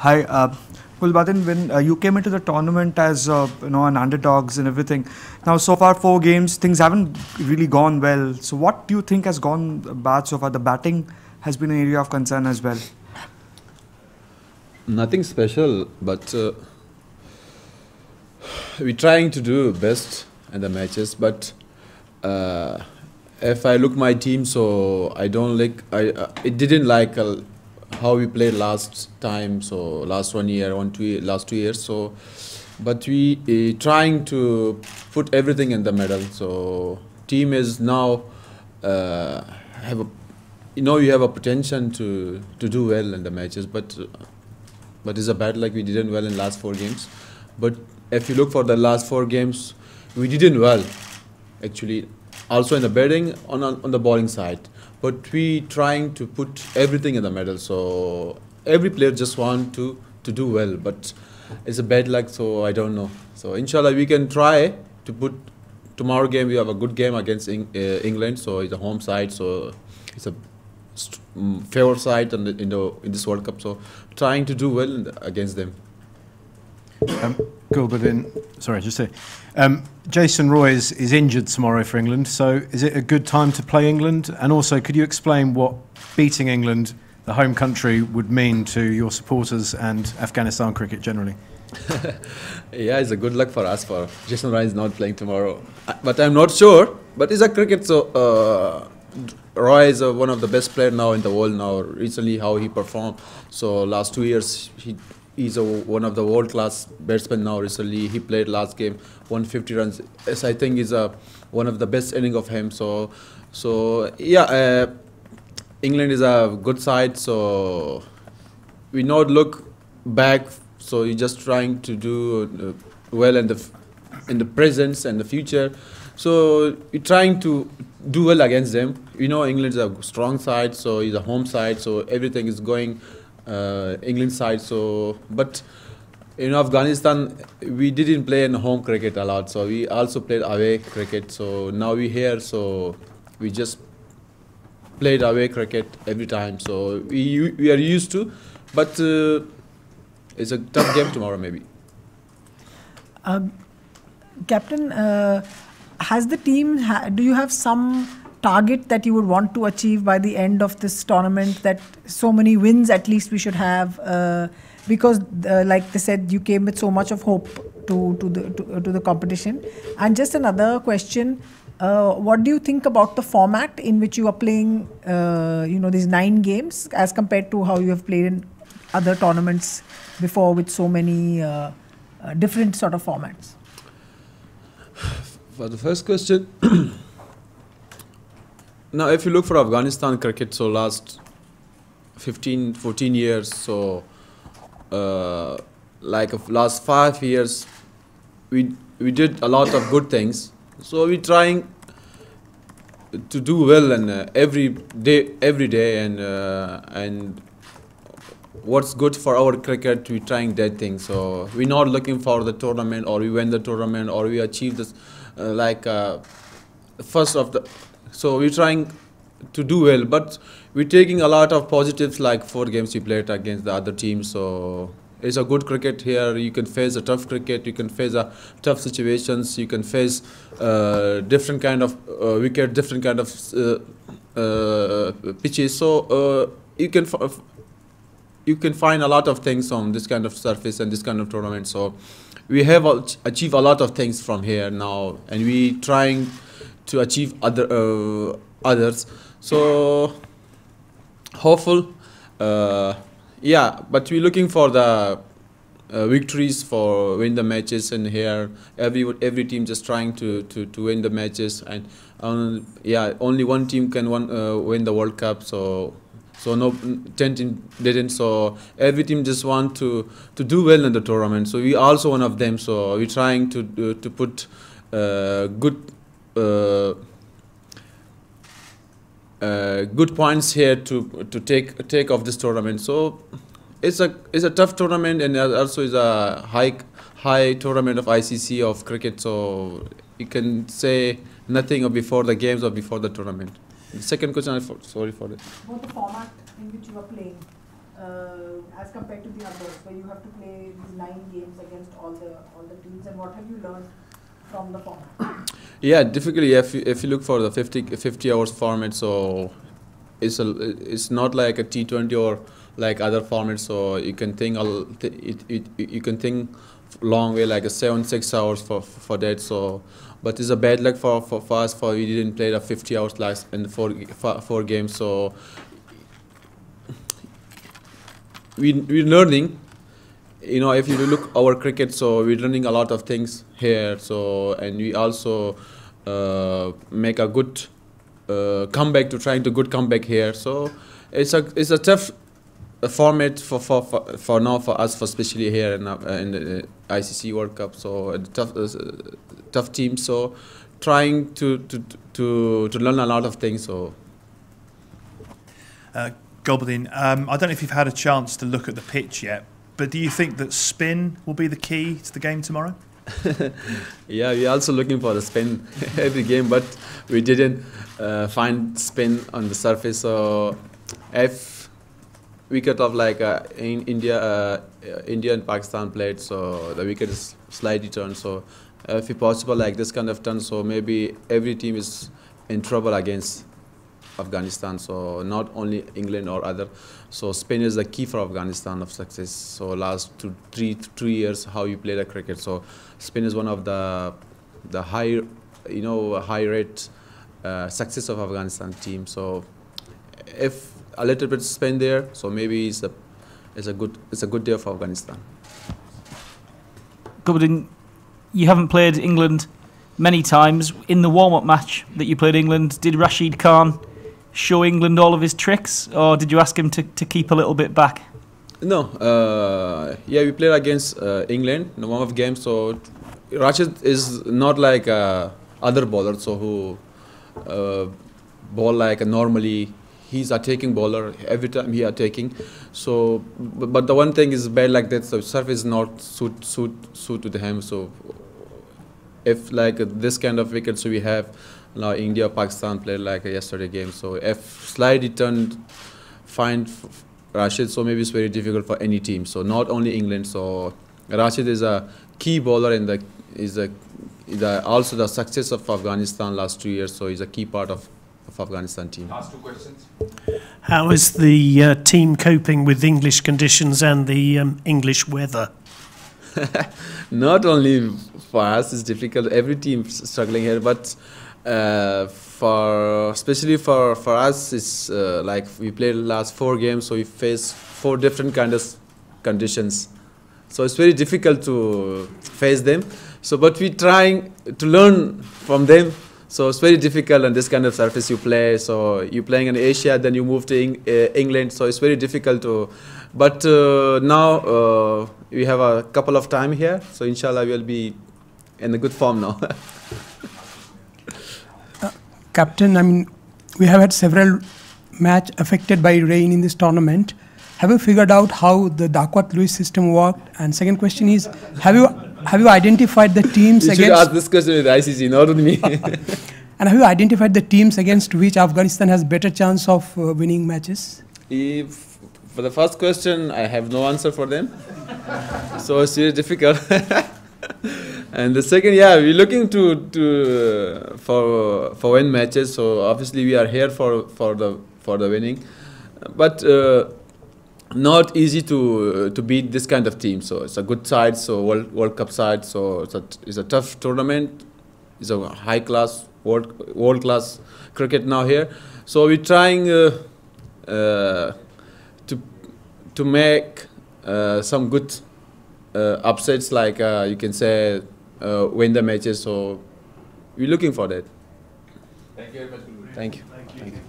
Hi, uh, when uh, you came into the tournament as uh, you know an underdogs and everything, now so far four games things haven't really gone well. So what do you think has gone bad so far? The batting has been an area of concern as well. Nothing special, but uh, we're trying to do best in the matches. But uh, if I look my team, so I don't like I uh, it didn't like uh, how we played last time. So last one year, one two last two years. So, but we uh, trying to put everything in the middle. So team is now uh, have a you know you have a potential to to do well in the matches, but but it's a bad like we didn't well in last four games. But if you look for the last four games, we didn't well actually. Also in the batting on on the bowling side, but we trying to put everything in the middle. So every player just want to to do well, but it's a bad luck. So I don't know. So inshallah we can try to put tomorrow game. We have a good game against uh, England, so it's a home side. So it's a um, favor side in, the, in, the, in this World Cup. So trying to do well against them. Um, sorry, just say, um, Jason Roy is, is injured tomorrow for England. So is it a good time to play England? And also, could you explain what beating England, the home country, would mean to your supporters and Afghanistan cricket generally? yeah, it's a good luck for us. For Jason Roy is not playing tomorrow, but I'm not sure. But it's a cricket, so. Uh, Roy is uh, one of the best players now in the world now. Recently, how he performed. So last two years, he he's a, one of the world class batsmen now. Recently, he played last game 150 runs. Yes, I think is a one of the best inning of him. So so yeah, uh, England is a good side. So we not look back. So you're just trying to do uh, well in the in the present and the future. So we're trying to do well against them. You know, England's a strong side, so it's a home side, so everything is going uh, England side. So, but in Afghanistan, we didn't play in home cricket a lot, so we also played away cricket. So now we here, so we just played away cricket every time. So we we are used to, but uh, it's a tough game tomorrow, maybe. Um, Captain. Uh, has the team do you have some target that you would want to achieve by the end of this tournament that so many wins at least we should have uh, because uh, like they said you came with so much of hope to to the to, uh, to the competition. And just another question uh, what do you think about the format in which you are playing uh, you know these nine games as compared to how you have played in other tournaments before with so many different sort of formats? For the first question, now if you look for Afghanistan cricket, so last 15, 14 years, so uh, like last five years, we we did a lot of good things. So we trying to do well and uh, every day, every day, and uh, and what's good for our cricket, we trying that thing. So we're not looking for the tournament or we win the tournament or we achieve this uh, like uh, first of the so we're trying to do well but we're taking a lot of positives like four games we played against the other teams so it's a good cricket here. You can face a tough cricket. You can face a tough situations. You can face uh, different kind of uh, wicket different kind of uh, uh pitches. So you can you can find a lot of things on this kind of surface and this kind of tournament. So we have achieved a lot of things from here now, and we trying to achieve other uh, others. So hopeful, uh, yeah. But we're looking for the uh, victories for win the matches, and here every every team just trying to to, to win the matches, and um, yeah, only one team can uh, win the World Cup. So so no, ten team didn't. So every team just want to to do well in the tournament. So we also one of them. So we're trying to uh, to put uh, good. Uh, uh, good points here to to take take off this tournament. So it's a it's a tough tournament and also is a high high tournament of ICC of cricket. So you can say nothing before the games or before the tournament. The second question, I for, sorry for it. About the format in which you are playing. uh, as compared to the others, where you have to play these nine games against all the all the teams, and what have you learned from the format? Yeah, difficulty if you, if you look for the 50, 50 hours format, so it's a it's not like a T20 or like other formats. So you can think a it, it, you can think long way like a seven six hours for for that. So, but it's a bad luck for for, for us for we didn't play the 50 hours last in the four four, four games. So we we're learning you know if you look our cricket so we're learning a lot of things here so and we also uh, make a good uh, comeback to trying to good comeback here. So it's a it's a tough uh, format for, for, for, for now for us for especially here in, uh, in the ICC World Cup. So tough uh, tough team. So trying to, to to to learn a lot of things so. Uh, Gulbadin, um, I don't know if you've had a chance to look at the pitch yet, but do you think that spin will be the key to the game tomorrow? Yeah, we're also looking for the spin every game, but we didn't uh, find spin on the surface. So if wicket of like uh, in India, uh, India and Pakistan played, so the wicket is slightly turned. So uh, if possible, like this kind of turn, so maybe every team is in trouble against Afghanistan. So not only England or other. So spin is the key for Afghanistan of success. So last two, three, three years, how you play the cricket. So spin is one of the the high, you know, high rate uh, success of Afghanistan team. So if a little bit spin there, so maybe it's a it's a good it's a good day for Afghanistan. Gulbadin, you haven't played England many times. In the warm-up match that you played England, did Rashid Khan show England all of his tricks, or did you ask him to, to keep a little bit back? No, uh, yeah, we played against uh, England in one of games. So Rashid is not like uh, other bowlers, so who uh, ball like normally. He's a taking bowler every time he are taking. So, but, the one thing is bad like that. So surface is not suit suit suit to him. So if like this kind of wickets we have now India Pakistan played like a yesterday game. So if slightly turned find Rashid, so maybe it's very difficult for any team. So not only England. So Rashid is a key bowler and the is a the, also the success of Afghanistan last two years. So he's a key part of, of Afghanistan team. Last two questions. How is the uh, team coping with English conditions and the um, English weather? not only for us it's difficult every team is struggling here but uh, for especially for for us it's uh, like we played the last four games so we face four different kind of conditions. So it's very difficult to face them. So but we're trying to learn from them. So it's very difficult on this kind of surface you play. So you're playing in asia then you move to Eng- uh, england. So it's very difficult to but uh, now uh, we have a couple of time here. So inshallah we'll be in a good form now Captain, I mean, we have had several match affected by rain in this tournament. Have you figured out how the Duckworth Lewis system worked? And second question is, have you have you identified the teams you should against ask this question with icc not with me and have you identified the teams against which Afghanistan has better chance of uh, winning matches? if for the first question i have no answer for them so it's really difficult and the second yeah we're looking to to uh, for for win matches. So obviously we are here for for the for the winning. But uh, not easy to uh, to beat this kind of team. So it's a good side. So world world cup side. So it's a, it's a tough tournament. It's a high class world world class cricket now here. So we're trying uh, uh, to to make uh, some good upsets like uh, you can say uh, win the matches so we're looking for that Thank you very much. Gulbadin. thank you, thank you.